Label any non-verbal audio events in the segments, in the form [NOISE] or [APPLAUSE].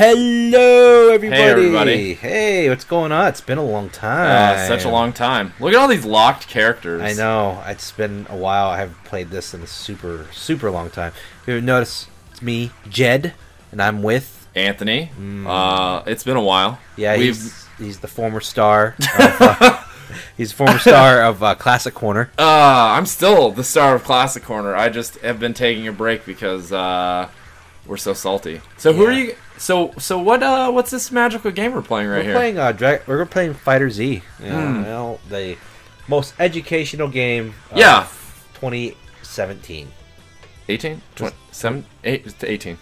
Hello, everybody. everybody. Hey, what's going on? It's been a long time. Uh, such a long time. Look at all these locked characters. I know. It's been a while. I haven't played this in a super, super long time. You notice it's me, Jed, and I'm with. Anthony. Uh, it's been a while. Yeah, We've he's he's the former star. Of, uh, [LAUGHS] he's the former star of uh, Classic Corner. uh, I'm still the star of Classic Corner. I just have been taking a break because uh, we're so salty. So who are you? So so what? Uh, what's this magical game we're playing right we're here? playing. Uh, Dra- we're playing FighterZ. Hmm. you know, the most educational game. Of Yeah. 2017. 18, 20, 7, 8, it's 18.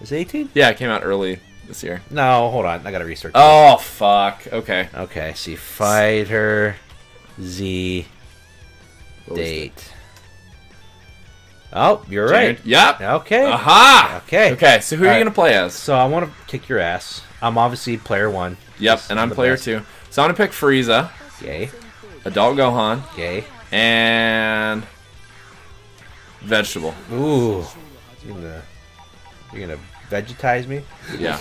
Is it 18? Yeah, it came out early this year. No, hold on. I gotta research. Oh fuck. Okay. Okay, see, Fighter Z date. Oh, you're it? right. Yep. Okay. Aha. Okay. Okay. So who are Alright. you gonna play as? So I want to kick your ass. I'm obviously player one. Yep. And I'm player best. two. So I'm gonna pick Frieza, Yay, Adult Gohan, yay. and vegetable. Ooh, you're gonna you're gonna vegetize me? Yeah.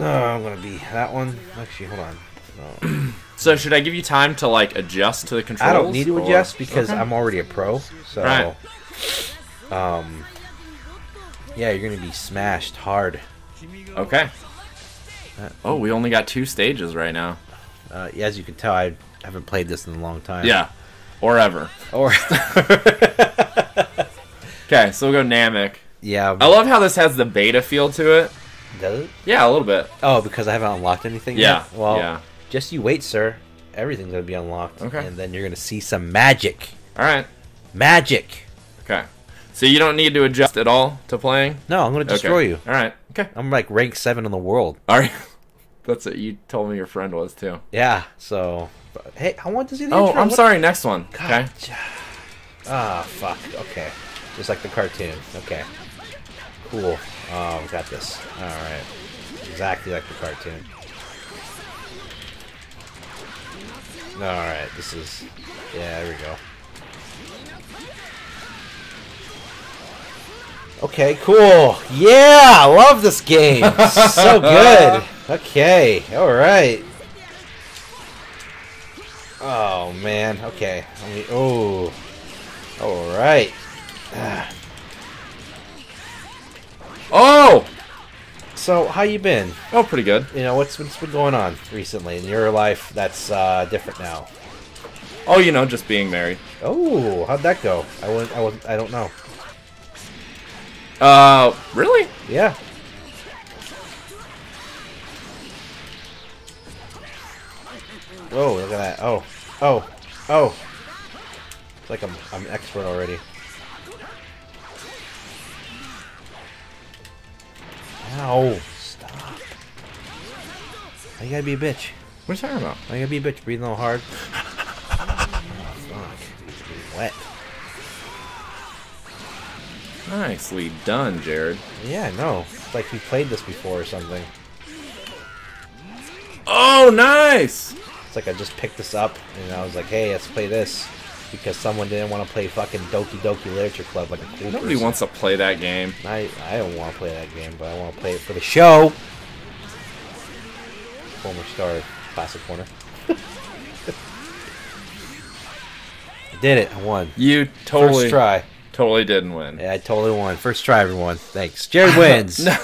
Oh, I'm gonna be that one. Actually, hold on. No. So should I give you time to like adjust to the controls? I don't need to or- adjust because Okay. I'm already a pro. So, Right. um, yeah, you're gonna be smashed hard. Okay. Oh, we only got two stages right now. Uh, as you can tell, I haven't played this in a long time. Yeah. Or ever. Or [LAUGHS] [LAUGHS] Okay, so we'll go Namek. yeah. I love how this has the beta feel to it. Does it? Yeah, a little bit. Oh, because I haven't unlocked anything Yeah. yet? Well, yeah. Just you wait, sir. Everything's to be unlocked. Okay. And then you're going to see some magic. All right. Magic! Okay. So you don't need to adjust at all to playing. No, I'm going to destroy okay. you. All right. Okay. I'm like rank 7 in the world. All right. [LAUGHS] That's what you told me your friend was too. Yeah, so. but, hey, I want to see the Oh, intro. I'm What- sorry. Next one. Okay. Ah, fuck. Okay. Just like the cartoon. Okay. Cool. Oh, we got this. Alright. Exactly like the cartoon. Alright, this is... Yeah, there we go. Okay, cool. Yeah, I love this game. so [LAUGHS] good. Okay, alright. Oh, man. Okay. Let me... [SIGHS] Oh. Alright. Oh. So, how you been? Oh, pretty good. You know, what's, what's been going on recently in your life that's uh, different now? Oh, you know, just being married. Oh, how'd that go? I wouldn't, I wouldn't, I don't know. Uh, really? Yeah. Whoa, look at that. Oh, oh, oh. It's like I'm, I'm an expert already. Ow, stop. Why you gotta be a bitch? What are you talking about? Why you gotta be a bitch? Breathing a little hard. Oh, [LAUGHS] fuck. Wet. Nicely done, Jared. Yeah, no. It's like we played this before or something. Oh, nice. It's like I just picked this up and I was like, hey, let's play this. Because someone didn't want to play fucking Doki Doki Literature Club like a cool Nobody person. wants to play that game. I, I don't want to play that game, but I want to play it for the show. Former star Classic Corner. I [LAUGHS] did it. I won. You totally, First try. totally didn't win. Yeah, I totally won. First try, everyone. Thanks. Jared [LAUGHS] wins. No. [LAUGHS]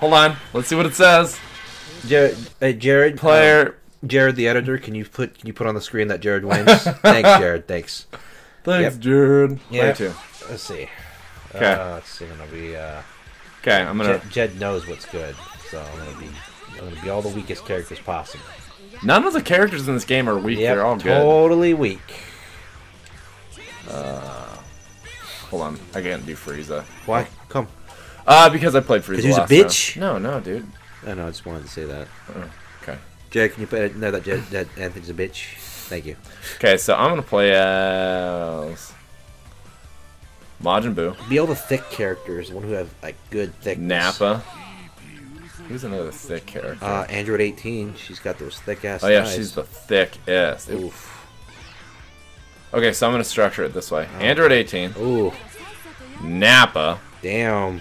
Hold on. Let's see what it says. Jared, hey, Jared, Player. Uh, uh, Jared, the editor, can you put can you put on the screen that Jared wins? [LAUGHS] Thanks, Jared. Thanks. Thanks, yep. Jared. Yeah. Two. Let's see. Okay. Uh, let's see. I'm gonna be. Uh, Okay, I'm gonna. Jed, Jed knows what's good, so I'm gonna be. I'm gonna be all the weakest characters possible. None of the characters in this game are weak. Yep, They're all good. totally weak. Uh, Hold on. I can't do Frieza. Why? Come. Uh, because I played Frieza. 'Cause he's a bitch? No, no, dude. I know. I just wanted to say that. Okay. Jed, can you put know that Jed, that Anthony's a bitch? Thank you. Okay, so I'm gonna play as Majin Buu, Be all the thick characters, one who have like good thick. Nappa. Who's another thick character? Uh, Android 18. She's got those thick ass. oh yeah, thighs. she's the thickest. Oof. Okay, so I'm gonna structure it this way: Android 18, Ooh. Nappa, Damn.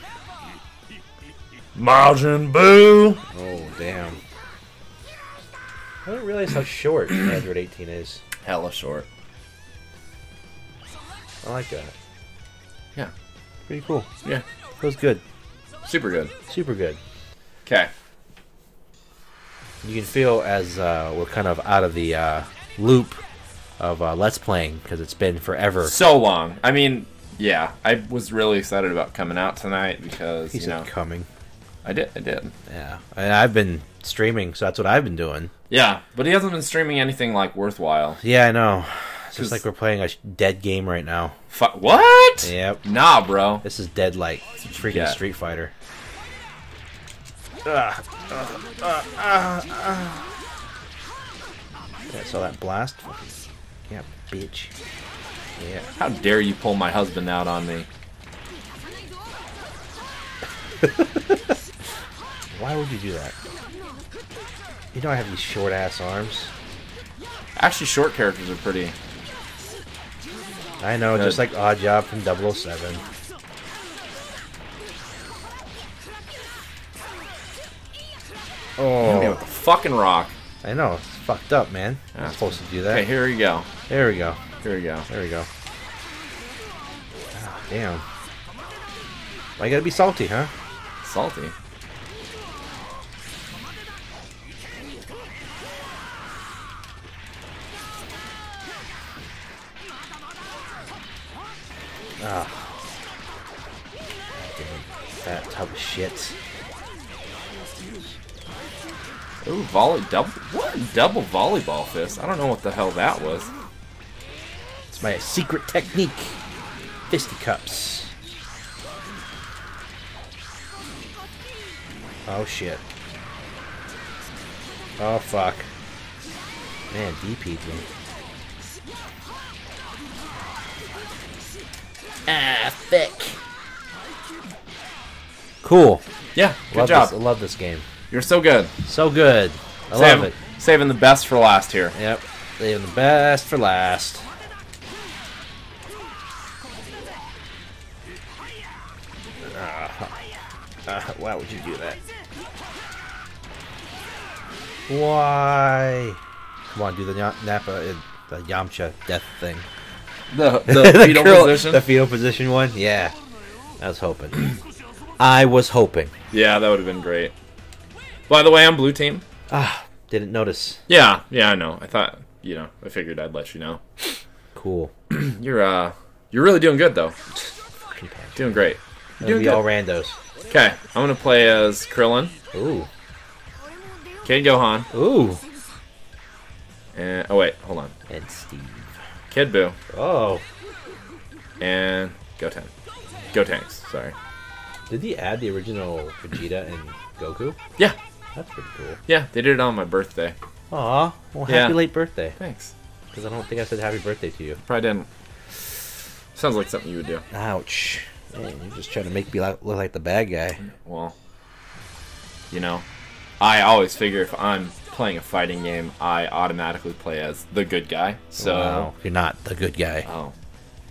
Majin Buu. Oh, damn. I didn't realize how short [CLEARS THROAT] Android 18 is. Hella short. I like that. Yeah. Pretty cool. Yeah. Feels good. Super good. Super good. Okay. You can feel as uh, we're kind of out of the uh, loop of uh, Let's Playing because it's been forever. So long. I mean, yeah. I was really excited about coming out tonight because He you know coming. I did. I did. Yeah. And I've been streaming, so that's what I've been doing. Yeah, but he hasn't been streaming anything like worthwhile. Yeah, I know. It's just like we're playing a dead game right now. Fu- what? Yep. Nah, bro. This is dead like freaking Yeah. Street Fighter. Yeah, saw that blast? Yeah, bitch. Yeah. How dare you pull my husband out on me? [LAUGHS] Why would you do that? You know I have these short ass arms. Actually, short characters are pretty. I know, Good. just like Oddjob from 007. Hit me Oh, with the fucking rock. I know. It's fucked up, man. I'm Yeah. supposed to do that. Okay, here we go. There we go. Here we go. There we go. Ah, damn. Why you gotta be salty, huh? Salty. That tub of shit. Ooh, volley double. What? Double volleyball fist. I don't know what the hell that was. It's my secret technique. Fisticups. Oh shit. Oh fuck. Man, DP'd me. Ah, thick. Cool. Yeah, good love job. This, I love this game. You're so good. So good. I Saving- love it. Saving the best for last here. Yep. Saving the best for last. Uh, why would you do that? Why? Come on, do the Nappa, uh, the Yamcha death thing. The [LAUGHS] the fetal curl- position. The fetal position one? Yeah. I was hoping. [CLEARS THROAT] I was hoping. yeah, that would have been great. By the way, I'm blue team. Ah, didn't notice. Yeah, yeah, I know. I thought, you know, I figured I'd let you know. Cool. [CLEARS THROAT] You're uh, you're really doing good though. Doing great. Gonna Doing be all randos. Okay, I'm gonna play as Krillin, Ooh. Kid Gohan, Ooh. and oh wait, hold on, And Steve. Kid Buu, Oh. and Goten. Gotenks, sorry. Did he add the original Vegeta and Goku? Yeah, That's pretty cool. yeah, they did it on my birthday. Aw. Well, happy Yeah. late birthday. Thanks. Because I don't think I said happy birthday to you. Probably didn't. Sounds like something you would do. Ouch. Man, you're just trying to make me look like the bad guy. Well, you know, I always figure if I'm playing a fighting game, I automatically play as the good guy. So, you're not the good guy. oh,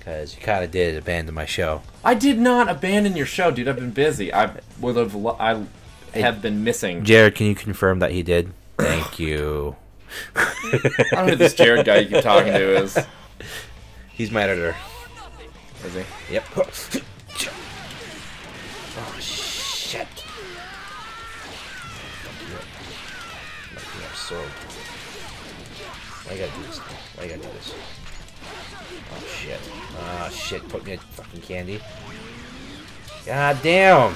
Because you kind of did abandon my show. I did not abandon your show, dude. I've been busy. I would have. lo- I have been missing. Jared, can you confirm that he did? Thank you. I don't know who this Jared guy you keep talking to is. He's my editor. Is he? Yep. Oh, shit. I'm sword. Why you gotta do this? I gotta do this? Oh, shit. Ah, shit. Put me a fucking candy. God damn.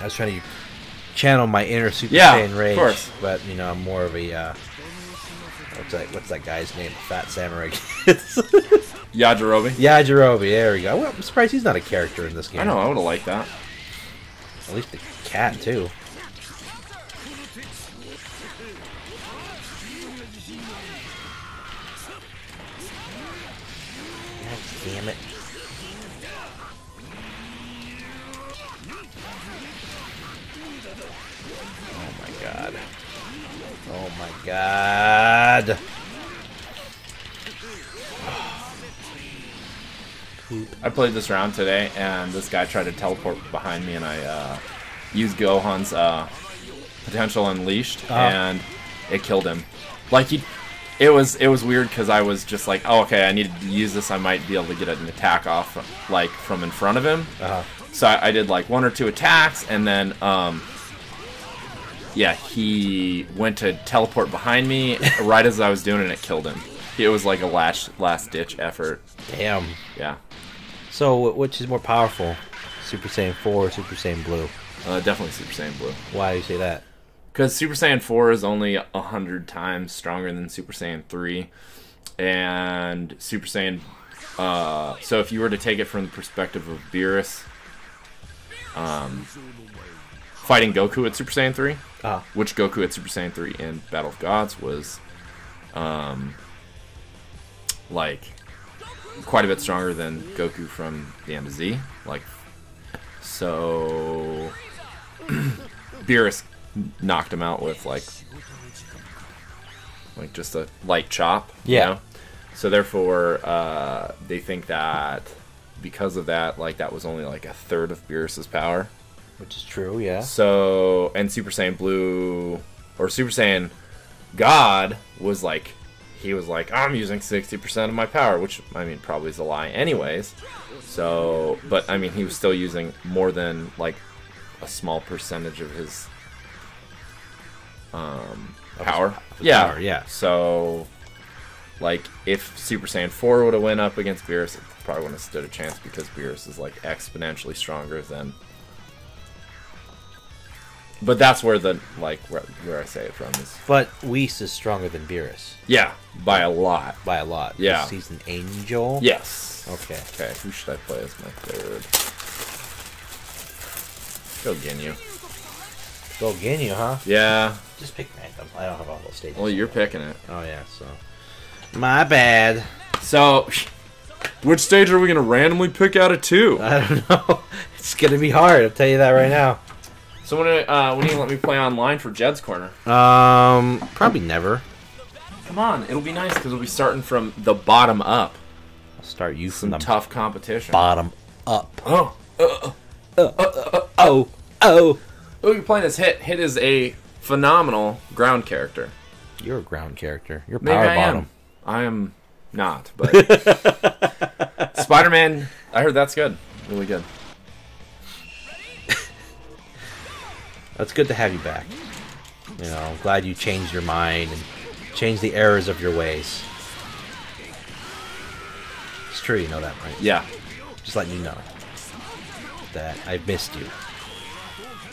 I was trying to channel my inner Super Yeah, Saiyan of rage, course. but you know I'm more of a uh, what's that? What's that guy's name? Fat Samurai. [LAUGHS] Kid. Yajirobe. yeah, There we go. Well, I'm surprised he's not a character in this game. I know. I would have liked that. At least the cat too. Played this round today, and this guy tried to teleport behind me, and I uh, used Gohan's uh, potential unleashed, Oh. and it killed him. Like he, it was it was weird because I was just like, oh okay, I need to use this. I might be able to get an attack off like from in front of him. Uh-huh. So I, I did like one or two attacks, and then um, yeah, he went to teleport behind me [LAUGHS] right as I was doing it, and it killed him. It was like a last last ditch effort. Damn. Yeah, So, which is more powerful? Super Saiyan 4 or Super Saiyan Blue? uh, definitely Super Saiyan Blue. Why do you say that? Because Super Saiyan 4 is only a hundred times stronger than Super Saiyan 3, and Super Saiyan. Uh, so if you were to take it from the perspective of Beerus, um, fighting Goku at Super Saiyan 3, Ah. which Goku at Super Saiyan 3 in Battle of Gods was, um, like quite a bit stronger than Goku from the end of Z. Like, so [CLEARS THROAT] Beerus knocked him out with like, like just a light chop. you Yeah. know? So therefore, uh, they think that because of that, like that was only like a third of Beerus's power. Which is true, yeah. So, and Super Saiyan Blue or Super Saiyan God was like, he was like, I'm using 60% of my power, which I mean probably is a lie, anyways. So, but I mean, he was still using more than like a small percentage of his um, power. of his yeah, power, yeah. So, like, if Super Saiyan 4 would have went up against Beerus, it probably wouldn't have stood a chance because Beerus is like exponentially stronger than but that's where the like where, where I say it from is But Whis is stronger than Beerus yeah by a lot. by a lot. Yeah, He's an angel. Yes. Okay. Okay. Who should I play as my third? Go Ginyu. Go Ginyu, huh? Yeah. Just pick random. I don't have all those stages. Well, you're picking it. Oh, yeah, so. My bad. So, which stage are we gonna randomly pick out of two? I don't [LAUGHS] know. It's gonna be hard, I'll tell you that right now. So when uh, when are you let me play online for Jed's corner? Um, probably never. Come on, it'll be nice because we'll be starting from the bottom up. I'll start you Some from the tough competition. bottom up. Oh, uh, Oh, oh. oh, you're playing as Hit. Hit is a phenomenal ground character. You're a ground character. You're Maybe power I bottom. am. I am not, but [LAUGHS] Spider-Man. I heard that's good. Really good. It's good to have you back. You know, I'm glad you changed your mind and changed the errors of your ways. It's true, you know that, right? Yeah. Just letting you know that I've missed you.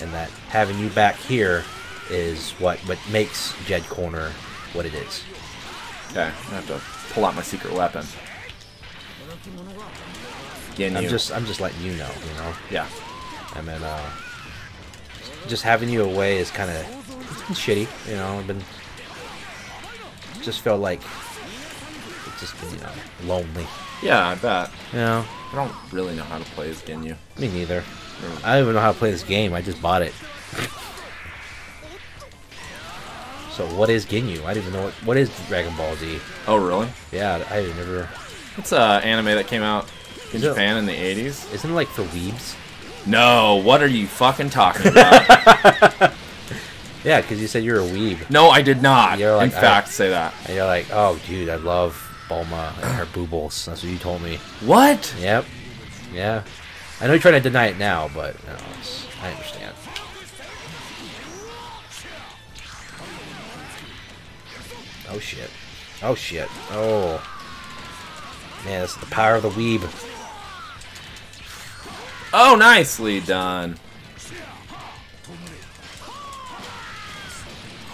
And that having you back here is what, what makes Jed Corner what it is. Okay. I have to pull out my secret weapon. I'm just I'm just letting you know, you know. yeah. I mean, uh, just having you away is kind of shitty, you know. I've been just felt like it's just been, you know lonely, Yeah, I bet. you know. I don't really know how to play as Ginyu. Me neither. Mm. I don't even know how to play this game. I just bought it. So what is Ginyu? I don't even know what what is Dragon Ball Z. Oh, really? Yeah, I never. It's a anime that came out in Is it- Japan in the 80s. Isn't it like for weebs? No, what are you fucking talking [LAUGHS] about? Yeah, because you said you're a weeb, no, I did not. You're like, in fact, say that. and you're like, oh, dude, I love Bulma and her [GASPS] boobles. That's what you told me. What? Yep. Yeah. I know you're trying to deny it now, but you know, I understand. Oh shit. Oh shit. Oh. Man, this is the power of the weeb. Oh, nicely done.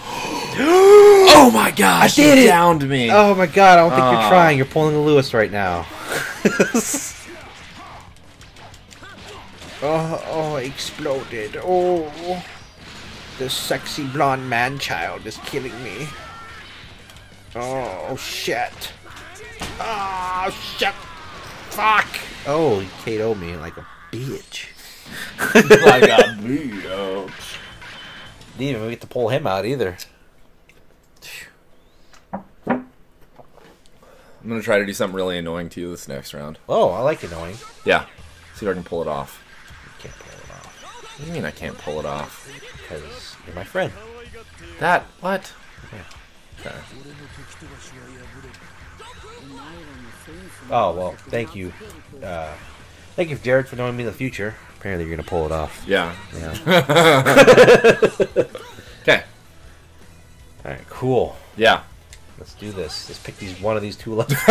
[GASPS] oh my gosh! I did you it! Downed me. Oh my god, I don't think Oh. you're trying. You're pulling the Lewis right now. [LAUGHS] oh, oh, exploded. Oh. The sexy blonde man child is killing me. Oh, shit. Oh, shit. Fuck. Oh, he KO'd me like a bitch. [LAUGHS] like a up. Didn't even get to pull him out either. I'm gonna try to do something really annoying to you this next round. Oh, I like annoying. Yeah. See if I can pull it off. You can't pull it off What do you mean I can't pull it off? because you're my friend. That what? Okay. Oh well, thank you, uh, thank you, Jared, for knowing me in the future. Apparently, you're gonna pull it off. Yeah. Yeah. [LAUGHS] Okay. All right, cool. Yeah. Let's do this. Let's pick these one of these two levels. [LAUGHS]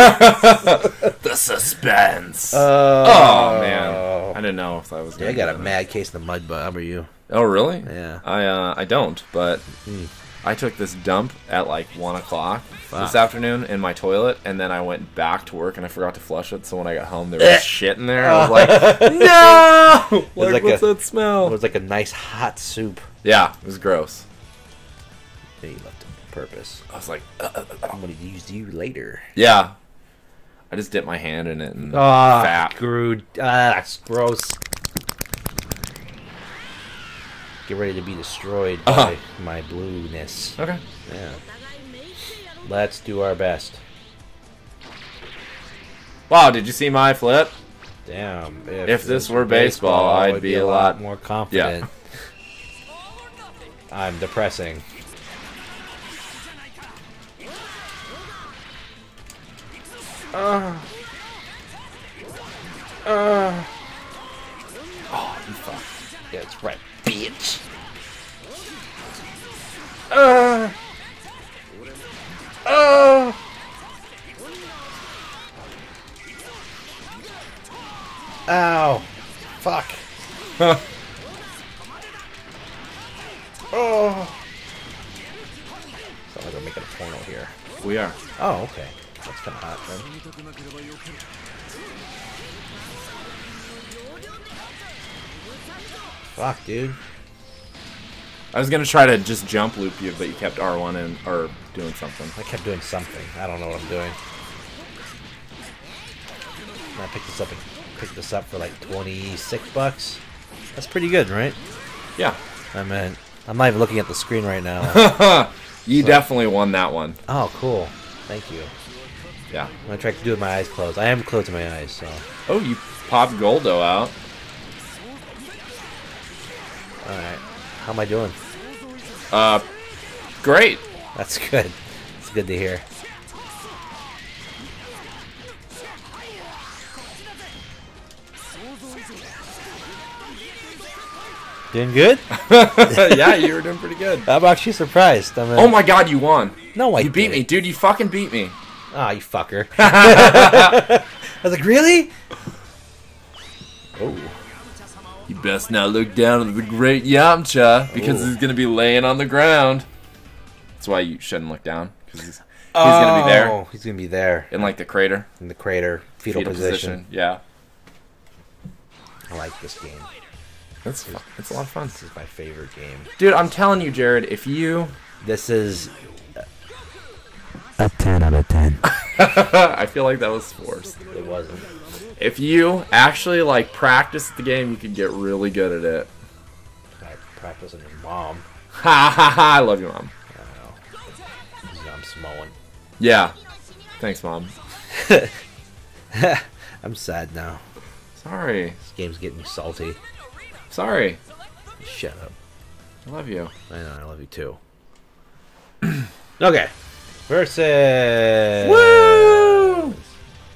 The suspense. Uh, oh man, I didn't know if that was. Yeah, I got a mad case of the mud but How about you? Oh really? Yeah. I uh, I don't, but Hmm. I took this dump at like one o'clock Fuck. this afternoon in my toilet, and then I went back to work and I forgot to flush it. So when I got home, there was shit in there. I was like, [LAUGHS] no! Like, like what's a- that smell? It was like a nice hot soup. Yeah, it was gross. you left it on purpose. I was like, uh, uh, uh. I'm gonna use you later. yeah. I just dipped my hand in it and Ah, fat. screwed. Ah, that's gross. Get ready to be destroyed by Uh-huh. my blueness. Okay. Yeah. Let's do our best. Wow, did you see my flip? Damn. If this were baseball, I'd be a lot- more confident. Yeah. [LAUGHS] I'm depressing. Uh, uh. Oh, you fuck. Yeah, it's right, bitch. Uh. Uh. Ow. Fuck. [LAUGHS] Oh. Sounds like we're making a porno here. we are. Oh, okay. That's kind of hot then. Fuck, dude. I was gonna try to just jump loop you, but you kept R1 and or doing something. I kept doing something. I don't know what I'm doing. And I picked this up and picked this up for like 26 bucks. That's pretty good, right? Yeah. I mean, I'm not even looking at the screen right now. [LAUGHS] you definitely won that one. oh, cool. Thank you. Yeah. I'm gonna try to do it with my eyes closed. I am closing my eyes, so. Oh, you popped Goldo out. Alright. How am I doing? Uh, great. That's good. It's good to hear. Doing good? [LAUGHS] yeah, you were doing pretty good. I'm actually surprised. I mean, Oh my god, you won. No, I You beat didn't. me, dude. You fucking beat me. Ah, you fucker. [LAUGHS] [LAUGHS] I was like, really? Oh. You best not look down at the great Yamcha because Ooh. he's gonna be laying on the ground. That's why you shouldn't look down because he's, he's gonna be there Oh, He's gonna be there in like the crater, in the crater, fetal, fetal position. position. Yeah, I like this game. that's fu- it's a lot of fun, This is my favorite game. dude. I'm telling you, Jared. If you, This is a 10 out of 10. [LAUGHS] I feel like that was forced. It wasn't. If you actually like practice the game, you could get really good at it. I practice on your mom. Ha ha ha! I love you, mom. I know. I'm smalling. Yeah, thanks, mom. [LAUGHS] I'm sad now. Sorry, This game's getting me salty. sorry. Shut up. I love you. I know, I love you too. [CLEARS THROAT] okay. Versus. Woo!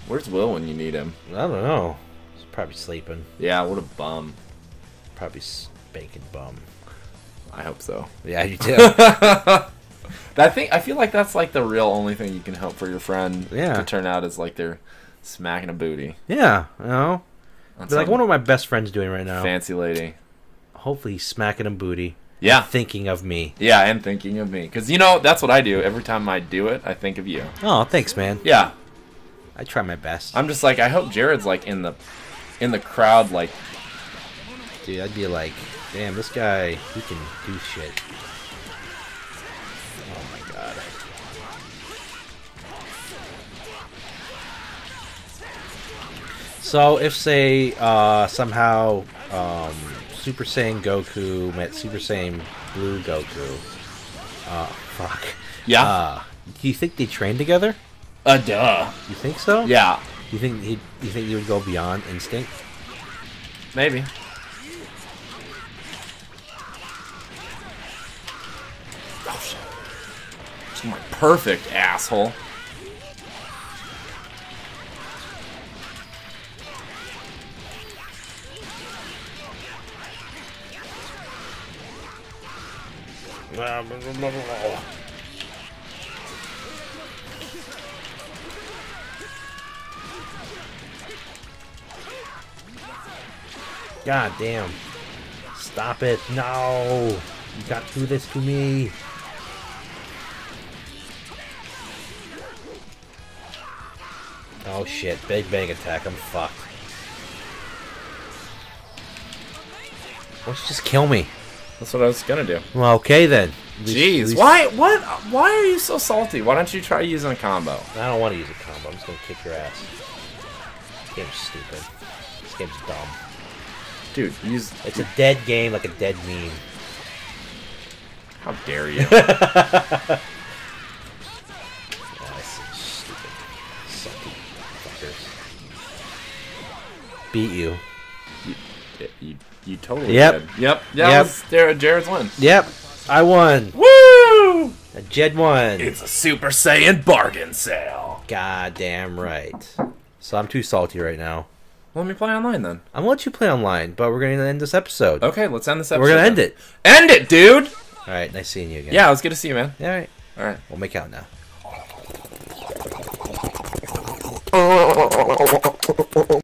Where's Will when you need him? I don't know. He's probably sleeping. Yeah, what a bum. Probably spanking bum. I hope so. Yeah, you do. [LAUGHS] I think I feel like that's like the real only thing you can hope for your friend Yeah. to turn out is like they're smacking a booty. yeah, you know. like, what are my best friends doing right now? fancy lady. Hopefully, smacking a booty. Yeah, Thinking of me. yeah, and thinking of me because you know that's what I do every time I do it. I think of you. Oh, thanks, man. Yeah, I try my best. I'm just like I hope Jared's like in the in the crowd like Dude, I'd be like, damn, this guy, he can do shit. Oh my god. So, if, say, uh, somehow um, Super Saiyan Goku met Super Saiyan Blue Goku, uh, [LAUGHS] fuck. yeah. Uh, do you think they train together? Uh, duh. You think so? Yeah, You think he? You think he would go beyond instinct? maybe. Oh shit! Just my perfect asshole. God damn! Stop it! No! You got through this to me. Oh shit! Big bang attack! I'm fucked. Why don't you just kill me? That's what I was gonna do. Well, okay then. Least- Jeez, least- why? What? Why are you so salty? Why don't you try using a combo? I don't want to use a combo. I'm just gonna kick your ass. This game's stupid. This game's dumb. Dude, use. It's a dead game, like a dead meme. How dare you? [LAUGHS] Ah, stupid. Sucky fuckers. Beat you. you, you, you totally Yep. did. Yep. Yeah, Yep. Jared, Jared's win. Yep, I won. Woo! A Jed won. It's a Super Saiyan bargain sale. Goddamn right. So I'm too salty right now. Let me play online then. I'm gonna let you play online, but we're gonna end this episode. Okay, let's end this episode. We're gonna then. end it. End it, dude! All right, nice seeing you again. Yeah, it was good to see you, man. All right, All right. we'll make out now. [LAUGHS]